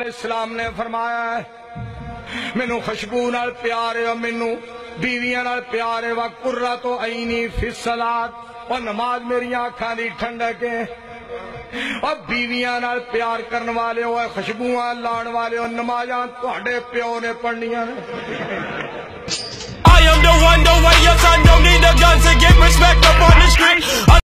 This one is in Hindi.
इस्लाम ने फरमाया है मैनू खुशबू न प्यार है मैनू बीवियाँ प्यार है वा कुर्रा तो आईनी फिसलात और नमाज़ मेरी अखा की ठंडक है और बीवियाँ प्यार करने वाले हो खुशबुआ लाने वाले हो नमाजा थोड़े प्यो ने पढ़निया ने I am the one, the way your son don't need a gun to get respect up on